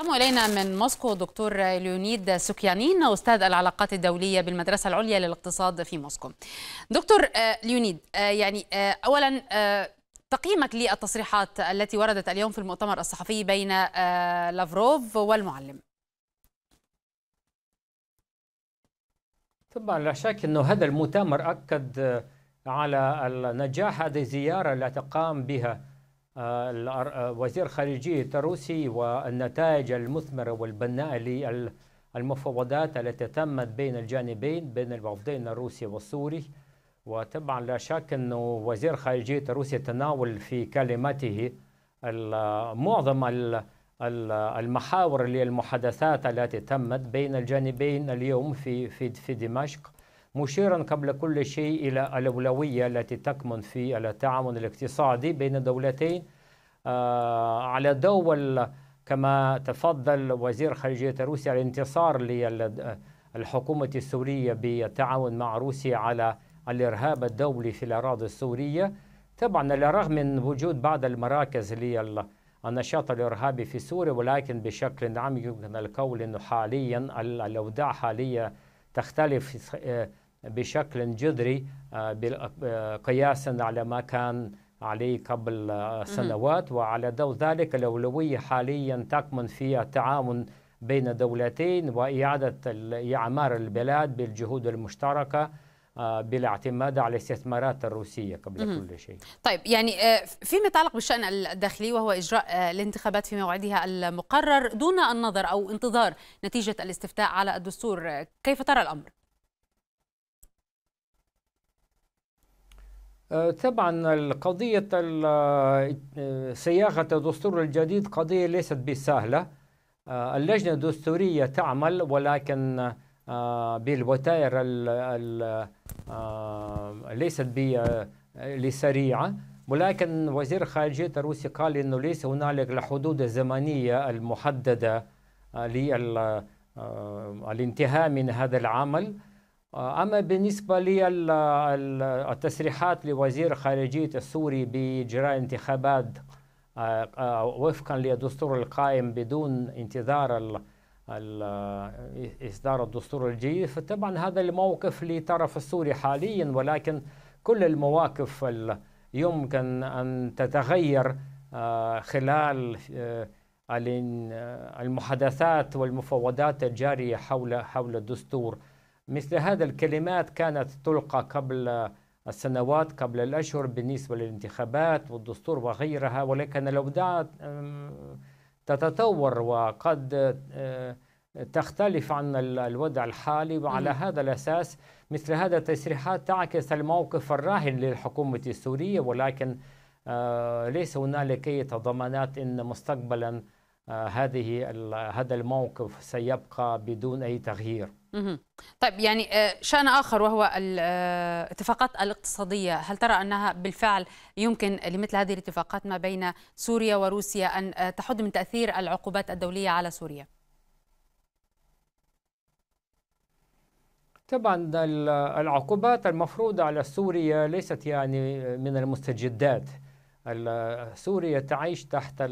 انضم إلينا من موسكو دكتور ليونيد سكيانين أستاذ العلاقات الدولية بالمدرسة العليا للاقتصاد في موسكو. دكتور ليونيد يعني اولا تقييمك للتصريحات التي وردت اليوم في المؤتمر الصحفي بين لافروف والمعلم. طبعا لا شك إنه هذا المؤتمر أكد على النجاح هذه الزياره التي قام بها وزير خارجية الروسي والنتائج المثمرة والبناءة للمفاوضات التي تمت بين الجانبين بين الوفدين الروسي والسوري. وطبعا لا شك أنه وزير خارجية الروسي تناول في كلمته معظم المحاور للمحادثات التي تمت بين الجانبين اليوم في في دمشق. مشيرا قبل كل شيء إلى الأولوية التي تكمن في التعاون الاقتصادي بين الدولتين. آه على دول كما تفضل وزير خارجية روسيا الانتصار للحكومة السورية بالتعاون مع روسيا على الإرهاب الدولي في الأراضي السورية. طبعا على الرغم من وجود بعض المراكز للنشاط الإرهابي في سوريا ولكن بشكل عام يمكن القول أنه حاليا الأوضاع حاليا تختلف بشكل جذري قياسا على ما كان عليه قبل سنوات وعلى ضوء ذلك الأولوية حاليا تكمن في التعاون بين الدولتين وإعادة إعمار البلاد بالجهود المشتركة بالاعتماد على الاستثمارات الروسية قبل مم. كل شيء طيب يعني فيما يتعلق بالشأن الداخلي وهو إجراء الانتخابات في موعدها المقرر دون النظر أو انتظار نتيجة الاستفتاء على الدستور كيف ترى الأمر؟ طبعا قضية صياغة الدستور الجديد قضية ليست بسهلة. اللجنة الدستورية تعمل ولكن بالوتائر ليست لسريعة. ولكن وزير خارجية الروسي قال إنه ليس هنالك الحدود الزمنية المحددة للانتهاء من هذا العمل. أما بالنسبة للتصريحات لوزير خارجية السوري بإجراء انتخابات وفقا للدستور القائم بدون انتظار إصدار الدستور الجديد فطبعا هذا الموقف لطرف السوري حاليا ولكن كل المواقف يمكن أن تتغير خلال المحادثات والمفاوضات الجارية حول حول الدستور. مثل هذا الكلمات كانت تلقى قبل السنوات قبل الأشهر بالنسبة للانتخابات والدستور وغيرها ولكن الأوضاع تتطور وقد تختلف عن الوضع الحالي وعلى هذا الأساس مثل هذا التصريحات تعكس الموقف الراهن للحكومة السورية ولكن ليس هنالك أي ضمانات أن مستقبلا هذه هذا الموقف سيبقى بدون أي تغيير. طيب يعني شأن آخر وهو الاتفاقات الاقتصادية. هل ترى أنها بالفعل يمكن لمثل هذه الاتفاقات ما بين سوريا وروسيا أن تحد من تأثير العقوبات الدولية على سوريا؟ طبعا العقوبات المفروضة على سوريا ليست يعني من المستجدات. سوريا تعيش تحت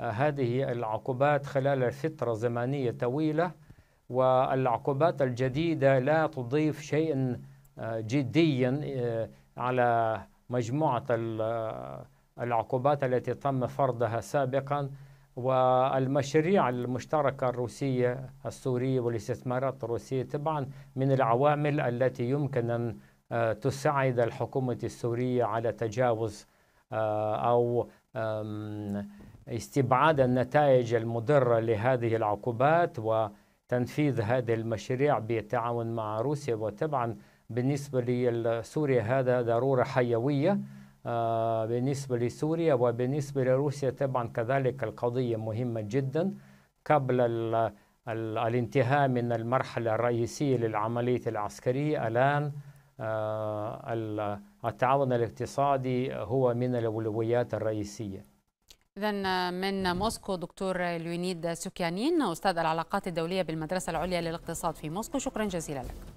هذه العقوبات خلال فترة زمنية طويلة والعقوبات الجديدة لا تضيف شيئا جديا على مجموعة العقوبات التي تم فرضها سابقا. والمشاريع المشتركة الروسية السورية والاستثمارات الروسية طبعا من العوامل التي يمكن أن تساعد الحكومة السورية على تجاوز أو استبعاد النتائج المضرة لهذه العقوبات وتنفيذ هذه المشاريع بالتعاون مع روسيا. وطبعا بالنسبة لسوريا هذا ضرورة حيوية بالنسبة لسوريا وبالنسبة لروسيا طبعا كذلك القضية مهمة جدا. قبل الانتهاء من المرحلة الرئيسية للعملية العسكرية الآن التعاون الاقتصادي هو من الأولويات الرئيسية. إذا من موسكو دكتور ليونيد سوكيانين أستاذ العلاقات الدولية بالمدرسة العليا للاقتصاد في موسكو. شكرا جزيلا لك.